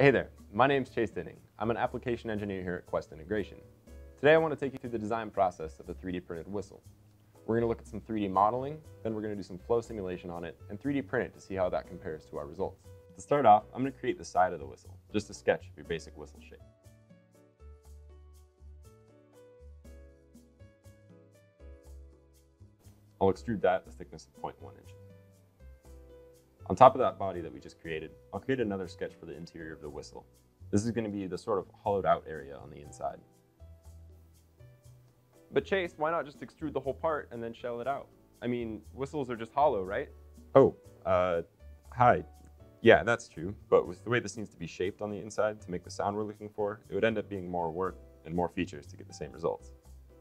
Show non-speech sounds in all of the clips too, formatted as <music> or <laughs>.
Hey there, my name's Chase Dinning. I'm an application engineer here at Quest Integration. Today I want to take you through the design process of a 3D printed whistle. We're going to look at some 3D modeling, then we're going to do some flow simulation on it, and 3D print it to see how that compares to our results. To start off, I'm going to create the side of the whistle, just a sketch of your basic whistle shape. I'll extrude that the thickness of 0.1 inches. On top of that body that we just created, I'll create another sketch for the interior of the whistle. This is going to be the sort of hollowed out area on the inside. But Chase, why not just extrude the whole part and then shell it out? I mean, whistles are just hollow, right? Oh, uh, hi. Yeah, that's true. But with the way this needs to be shaped on the inside to make the sound we're looking for, it would end up being more work and more features to get the same results.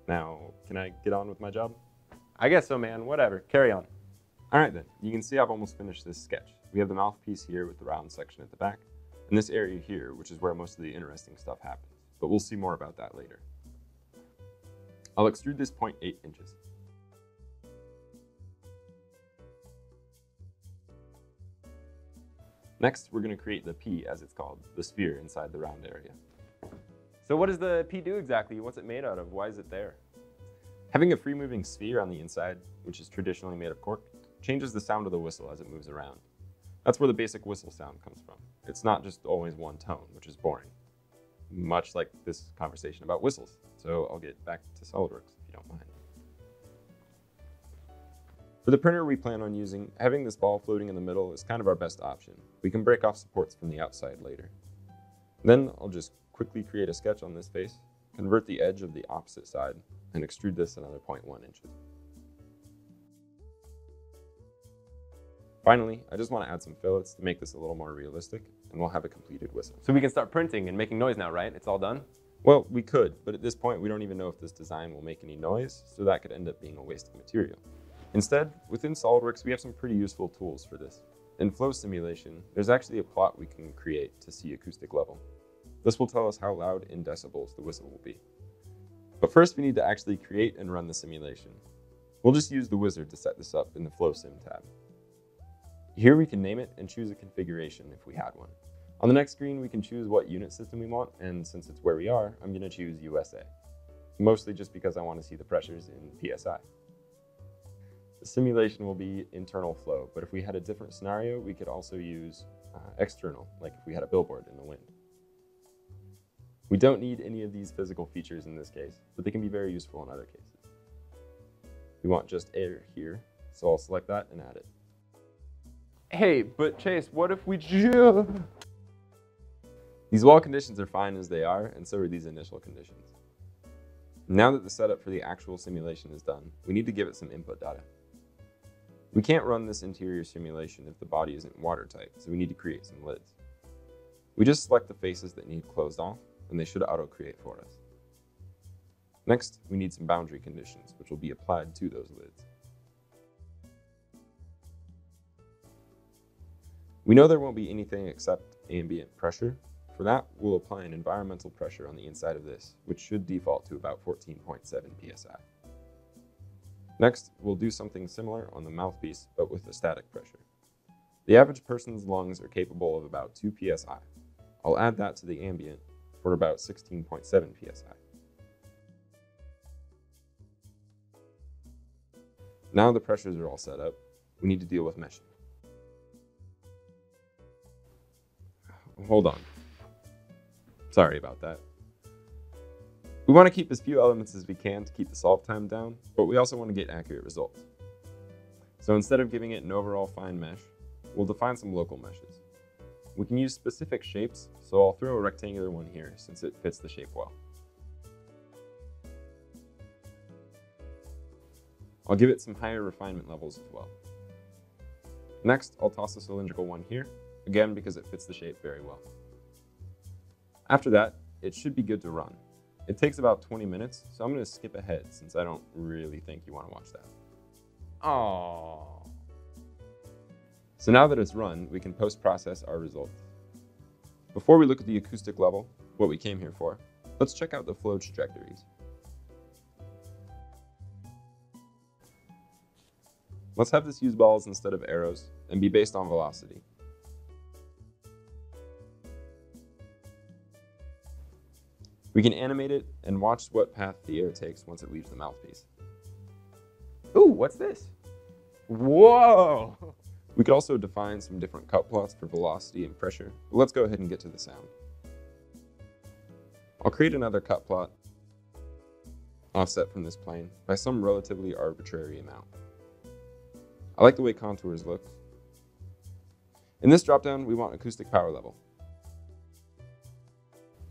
Now, can I get on with my job? I guess so, man. Whatever. Carry on. All right, then. You can see I've almost finished this sketch. We have the mouthpiece here with the round section at the back, and this area here, which is where most of the interesting stuff happens. But we'll see more about that later. I'll extrude this 0.8 inches. Next, we're going to create the pea, as it's called, the sphere inside the round area. So what does the pea do exactly? What's it made out of? Why is it there? Having a free-moving sphere on the inside, which is traditionally made of cork, changes the sound of the whistle as it moves around. That's where the basic whistle sound comes from. It's not just always one tone, which is boring. Much like this conversation about whistles. So I'll get back to SOLIDWORKS if you don't mind. For the printer we plan on using, having this ball floating in the middle is kind of our best option. We can break off supports from the outside later. Then I'll just quickly create a sketch on this face, convert the edge of the opposite side, and extrude this another 0.1 inches. Finally, I just want to add some fillets to make this a little more realistic, and we'll have a completed whistle. So we can start printing and making noise now, right? It's all done? Well, we could, but at this point we don't even know if this design will make any noise, so that could end up being a waste of material. Instead, within SOLIDWORKS we have some pretty useful tools for this. In flow simulation, there's actually a plot we can create to see acoustic level. This will tell us how loud in decibels the whistle will be. But first we need to actually create and run the simulation. We'll just use the wizard to set this up in the Flow Sim tab. Here we can name it and choose a configuration if we had one. On the next screen, we can choose what unit system we want, and since it's where we are, I'm gonna choose USA. Mostly just because I wanna see the pressures in PSI. The simulation will be internal flow, but if we had a different scenario, we could also use uh, external, like if we had a billboard in the wind. We don't need any of these physical features in this case, but they can be very useful in other cases. We want just air here, so I'll select that and add it. Hey, but Chase, what if we just... These wall conditions are fine as they are, and so are these initial conditions. Now that the setup for the actual simulation is done, we need to give it some input data. We can't run this interior simulation if the body isn't watertight, so we need to create some lids. We just select the faces that need closed off, and they should auto-create for us. Next, we need some boundary conditions, which will be applied to those lids. We know there won't be anything except ambient pressure. For that, we'll apply an environmental pressure on the inside of this, which should default to about 14.7 psi. Next, we'll do something similar on the mouthpiece, but with a static pressure. The average person's lungs are capable of about 2 psi. I'll add that to the ambient for about 16.7 psi. Now the pressures are all set up, we need to deal with meshing. Hold on. Sorry about that. We want to keep as few elements as we can to keep the solve time down, but we also want to get accurate results. So instead of giving it an overall fine mesh, we'll define some local meshes. We can use specific shapes, so I'll throw a rectangular one here since it fits the shape well. I'll give it some higher refinement levels as well. Next, I'll toss a cylindrical one here, again because it fits the shape very well. After that, it should be good to run. It takes about 20 minutes, so I'm going to skip ahead since I don't really think you want to watch that. Aww. So now that it's run, we can post-process our results. Before we look at the acoustic level, what we came here for, let's check out the flow trajectories. Let's have this use balls instead of arrows and be based on velocity. We can animate it and watch what path the air takes once it leaves the mouthpiece. Ooh, what's this? Whoa! We could also define some different cut plots for velocity and pressure, but let's go ahead and get to the sound. I'll create another cut plot offset from this plane by some relatively arbitrary amount. I like the way contours look. In this dropdown, we want acoustic power level.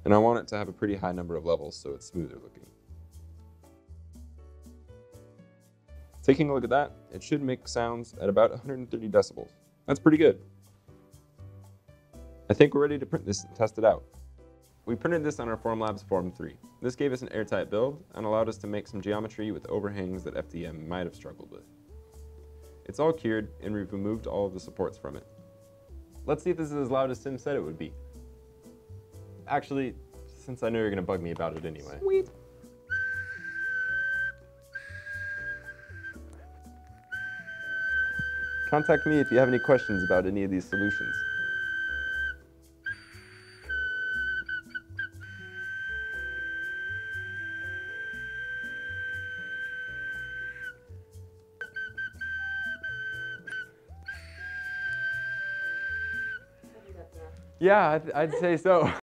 And I want it to have a pretty high number of levels so it's smoother looking. Taking a look at that, it should make sounds at about 130 decibels. That's pretty good. I think we're ready to print this and test it out. We printed this on our Formlabs Form 3. This gave us an airtight build and allowed us to make some geometry with overhangs that FDM might have struggled with. It's all cured and we've removed all of the supports from it. Let's see if this is as loud as Sim said it would be. Actually, since I know you're gonna bug me about it anyway. Sweet. Contact me if you have any questions about any of these solutions. Yeah, I'd, I'd say so. <laughs>